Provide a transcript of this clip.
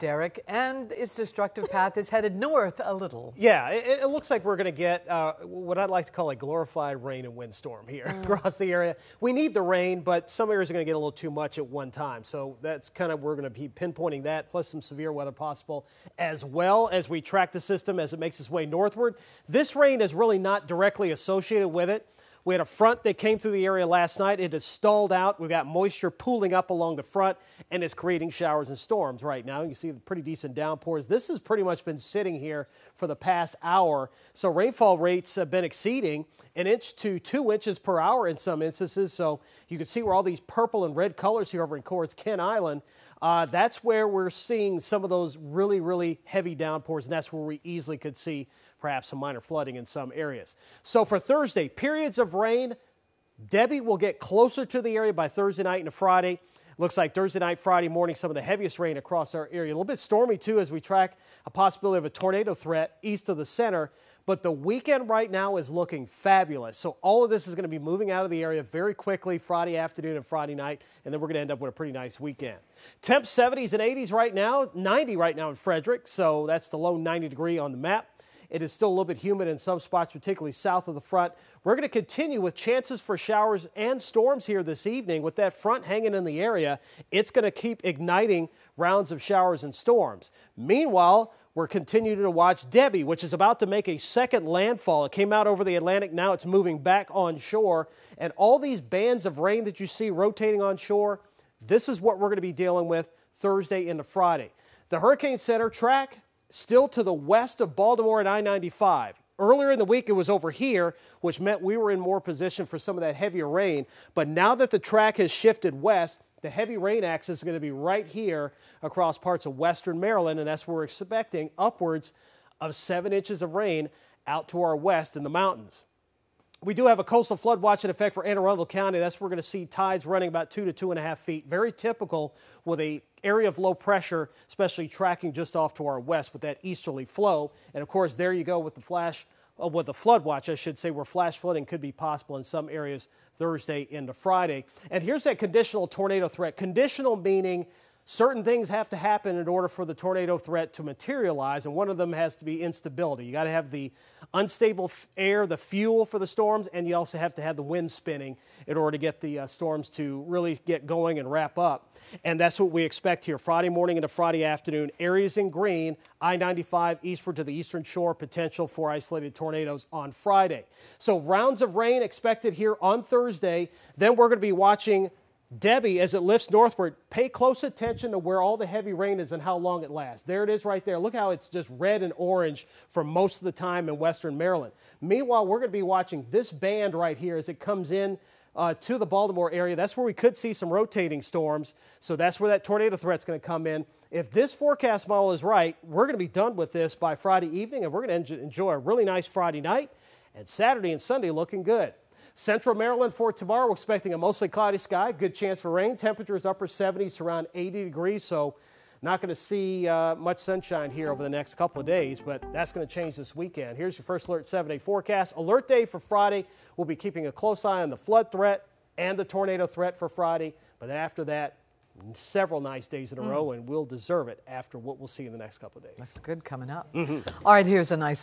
Derek, and its destructive path is headed north a little. Yeah, it, it looks like we're going to get uh, what I'd like to call a glorified rain and windstorm here mm. across the area. We need the rain, but some areas are going to get a little too much at one time. So that's kind of, we're going to be pinpointing that, plus some severe weather possible as well as we track the system as it makes its way northward. This rain is really not directly associated with it. We had a front that came through the area last night. It has stalled out. We've got moisture pooling up along the front and it's creating showers and storms right now. You see the pretty decent downpours. This has pretty much been sitting here for the past hour. So rainfall rates have been exceeding an inch to two inches per hour in some instances. So you can see where all these purple and red colors here over in Cords Kent Island. Uh, that's where we're seeing some of those really, really heavy downpours, and that's where we easily could see perhaps some minor flooding in some areas. So for Thursday, periods of rain. Debby will get closer to the area by Thursday night and Friday. Looks like Thursday night, Friday morning, some of the heaviest rain across our area. A little bit stormy, too, as we track a possibility of a tornado threat east of the center. But the weekend right now is looking fabulous. So all of this is going to be moving out of the area very quickly Friday afternoon and Friday night. And then we're going to end up with a pretty nice weekend. Temp 70s and 80s right now, 90 right now in Frederick. So that's the low 90 degree on the map. It is still a little bit humid in some spots, particularly south of the front. We're going to continue with chances for showers and storms here this evening. With that front hanging in the area, it's going to keep igniting rounds of showers and storms. Meanwhile, we're continuing to watch Debby, which is about to make a second landfall. It came out over the Atlantic. Now it's moving back on shore. And all these bands of rain that you see rotating on shore, this is what we're going to be dealing with Thursday into Friday. The Hurricane Center track still to the west of Baltimore at I 95. Earlier in the week, it was over here, which meant we were in more position for some of that heavier rain. But now that the track has shifted west, the heavy rain axis is going to be right here across parts of western Maryland, and that's where we're expecting upwards of seven inches of rain out to our west in the mountains. We do have a coastal flood watch in effect for Anne Arundel County. That's where we're going to see tides running about two to two and a half feet. Very typical with a area of low pressure, especially tracking just off to our west with that easterly flow. And of course, there you go with the flash, with a flood watch, I should say, where flash flooding could be possible in some areas Thursday into Friday. And here's that conditional tornado threat. Conditional meaning certain things have to happen in order for the tornado threat to materialize, and one of them has to be instability. You got to have the unstable air, the fuel for the storms, and you also have to have the wind spinning in order to get the uh, storms to really get going and wrap up. And that's what we expect here Friday morning into Friday afternoon. Areas in green, I 95 eastward to the eastern shore, potential for isolated tornadoes on Friday. So, rounds of rain expected here on Thursday. Then we're going to be watching Debby, as it lifts northward, pay close attention to where all the heavy rain is and how long it lasts. There it is right there. Look how it's just red and orange for most of the time in western Maryland. Meanwhile, we're going to be watching this band right here as it comes in uh, to the Baltimore area. That's where we could see some rotating storms. So that's where that tornado threat's going to come in. If this forecast model is right, we're going to be done with this by Friday evening, and we're going to enjoy a really nice Friday night and Saturday and Sunday looking good. Central Maryland for tomorrow, we're expecting a mostly cloudy sky, good chance for rain. Temperatures upper 70s to around 80 degrees, so not going to see uh, much sunshine here over the next couple of days, but that's going to change this weekend. Here's your first alert seven day forecast. Alert day for Friday. We'll be keeping a close eye on the flood threat and the tornado threat for Friday, but after that, several nice days in a mm. row, and we'll deserve it after what we'll see in the next couple of days. That's good coming up. Mm-hmm. All right, here's a nice